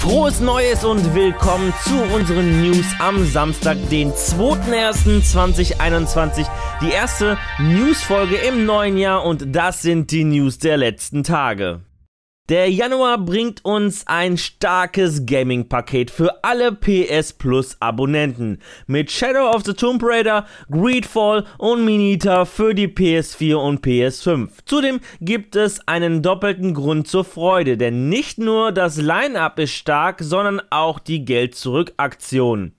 Frohes Neues und willkommen zu unseren News am Samstag, den 2.1.2021. Die erste Newsfolge im neuen Jahr und das sind die News der letzten Tage. Der Januar bringt uns ein starkes Gaming-Paket für alle PS Plus Abonnenten mit Shadow of the Tomb Raider, Greedfall und Minita für die PS4 und PS5. Zudem gibt es einen doppelten Grund zur Freude, denn nicht nur das Line-up ist stark, sondern auch die Geld-Zurück-Aktion.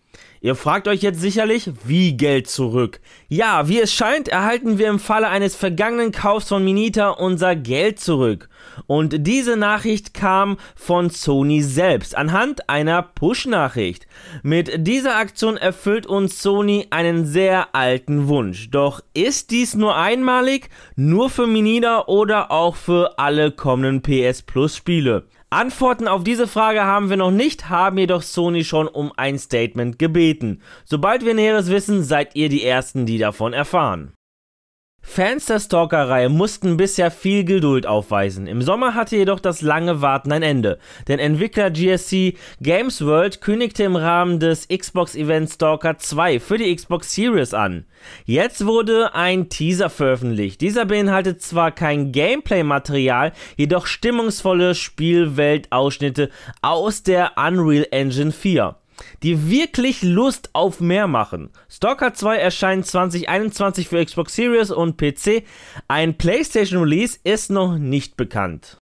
Ihr fragt euch jetzt sicherlich, wie Geld zurück? Ja, wie es scheint, erhalten wir im Falle eines vergangenen Kaufs von Minita unser Geld zurück. Und diese Nachricht kam von Sony selbst anhand einer Push-Nachricht. Mit dieser Aktion erfüllt uns Sony einen sehr alten Wunsch. Doch ist dies nur einmalig, nur für Minita oder auch für alle kommenden PS Plus Spiele? Antworten auf diese Frage haben wir noch nicht, haben jedoch Sony schon um ein Statement gebeten. Sobald wir Näheres wissen, seid ihr die Ersten, die davon erfahren. Fans der Stalker-Reihe mussten bisher viel Geduld aufweisen. Im Sommer hatte jedoch das lange Warten ein Ende, denn Entwickler GSC Games World kündigte im Rahmen des Xbox-Events Stalker 2 für die Xbox Series an. Jetzt wurde ein Teaser veröffentlicht. Dieser beinhaltet zwar kein Gameplay-Material, jedoch stimmungsvolle Spielweltausschnitte aus der Unreal Engine 4 die wirklich Lust auf mehr machen. Stalker 2 erscheint 2021 für Xbox Series und PC. Ein PlayStation Release ist noch nicht bekannt.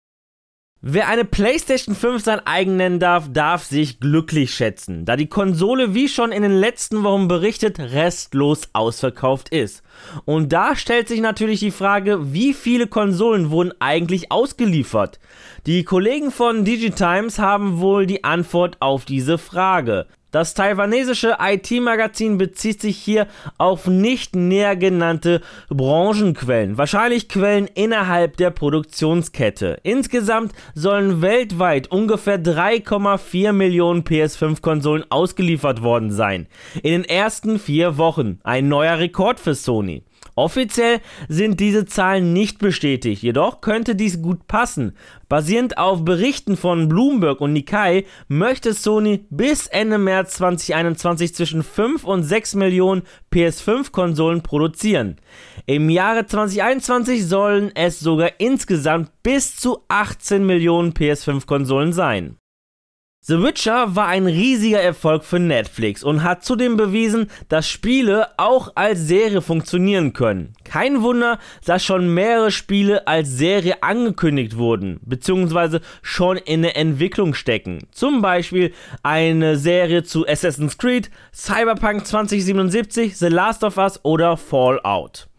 Wer eine PlayStation 5 sein eigen nennen darf, darf sich glücklich schätzen, da die Konsole, wie schon in den letzten Wochen berichtet, restlos ausverkauft ist. Und da stellt sich natürlich die Frage, wie viele Konsolen wurden eigentlich ausgeliefert? Die Kollegen von Digitimes haben wohl die Antwort auf diese Frage. Das taiwanesische IT-Magazin bezieht sich hier auf nicht näher genannte Branchenquellen, wahrscheinlich Quellen innerhalb der Produktionskette. Insgesamt sollen weltweit ungefähr 3,4 Millionen PS5-Konsolen ausgeliefert worden sein. In den ersten vier Wochen. Ein neuer Rekord für Sony. Offiziell sind diese Zahlen nicht bestätigt, jedoch könnte dies gut passen. Basierend auf Berichten von Bloomberg und Nikkei möchte Sony bis Ende März 2021 zwischen 5 und 6 Millionen PS5-Konsolen produzieren. Im Jahre 2021 sollen es sogar insgesamt bis zu 18 Millionen PS5-Konsolen sein. The Witcher war ein riesiger Erfolg für Netflix und hat zudem bewiesen, dass Spiele auch als Serie funktionieren können. Kein Wunder, dass schon mehrere Spiele als Serie angekündigt wurden, beziehungsweise schon in der Entwicklung stecken. Zum Beispiel eine Serie zu Assassin's Creed, Cyberpunk 2077, The Last of Us oder Fallout.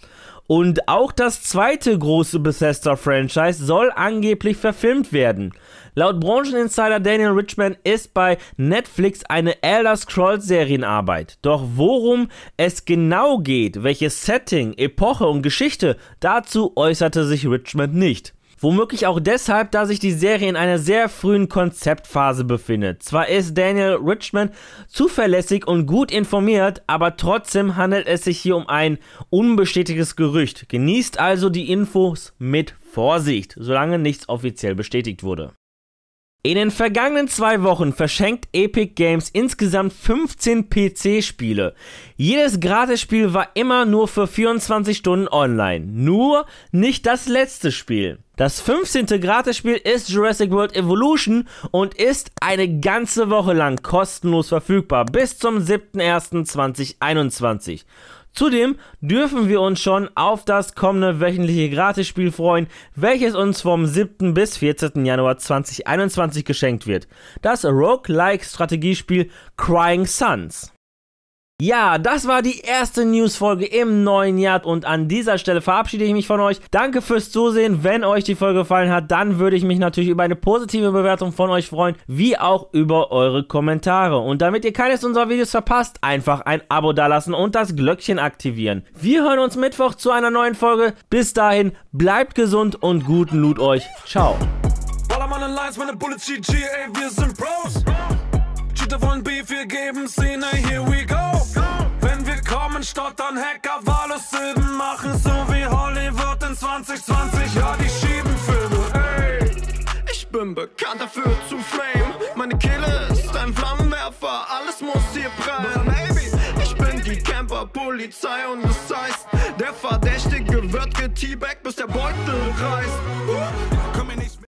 Und auch das zweite große Bethesda-Franchise soll angeblich verfilmt werden. Laut Brancheninsider Daniel Richman ist bei Netflix eine Elder Scrolls Serienarbeit. Doch worum es genau geht, welches Setting, Epoche und Geschichte, dazu äußerte sich Richmond nicht. Womöglich auch deshalb, da sich die Serie in einer sehr frühen Konzeptphase befindet. Zwar ist Daniel Richmond zuverlässig und gut informiert, aber trotzdem handelt es sich hier um ein unbestätigtes Gerücht. Genießt also die Infos mit Vorsicht, solange nichts offiziell bestätigt wurde. In den vergangenen zwei Wochen verschenkt Epic Games insgesamt 15 PC-Spiele. Jedes Gratisspiel war immer nur für 24 Stunden online. Nur nicht das letzte Spiel. Das 15. Gratisspiel ist Jurassic World Evolution und ist eine ganze Woche lang kostenlos verfügbar bis zum 7.01.2021. Zudem dürfen wir uns schon auf das kommende wöchentliche Gratisspiel freuen, welches uns vom 7. bis 14. Januar 2021 geschenkt wird. Das Roguelike-Strategiespiel Crying Suns. Ja, das war die erste News-Folge im neuen Jahr und an dieser Stelle verabschiede ich mich von euch. Danke fürs Zusehen. Wenn euch die Folge gefallen hat, dann würde ich mich natürlich über eine positive Bewertung von euch freuen, wie auch über eure Kommentare. Und damit ihr keines unserer Videos verpasst, einfach ein Abo dalassen und das Glöckchen aktivieren. Wir hören uns Mittwoch zu einer neuen Folge. Bis dahin, bleibt gesund und guten Loot euch. Ciao. wir geben here we go stottern Hacker, wahllos Silben machen, so wie Hollywood in 2020. Ja, die schieben Filme, ey. Ich bin bekannt dafür zu flame. Meine Kehle ist ein Flammenwerfer, alles muss hier brennen. Ich bin die Camper-Polizei und das heißt, der Verdächtige wird geteabagt, bis der Beutel reißt. Uh.